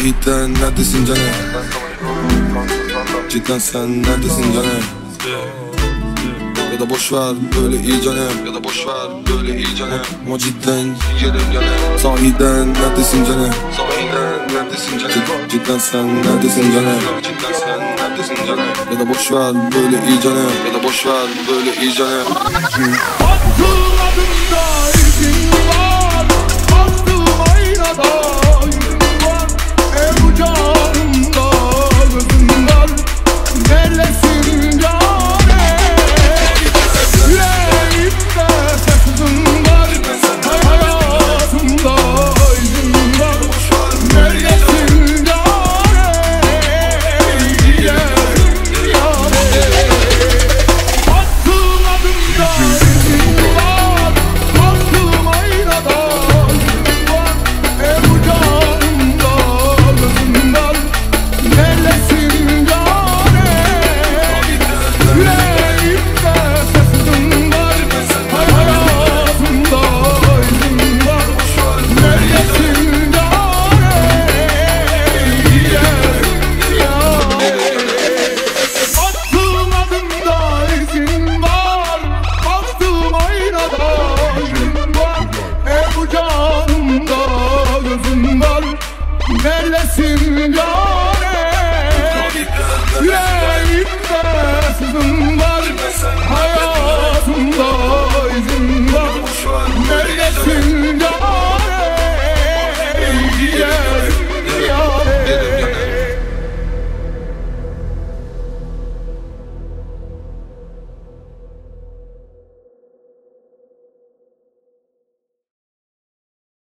Sahiden neredesin canım? Cidden sen neredesin canım? Ya da boş ver böyle iyi canım Ya da boş ver böyle iyi canım Ama cidden yerim canım Sahiden neredesin canım? Sahiden neredesin canım? Cid- Cidden sen neredesin canım? Cidden sen neredesin canım? Ya da boş ver böyle iyi canım Ya da boş ver böyle iyi canım Neredesin